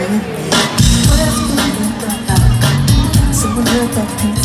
Puedes tener acá, seguro de.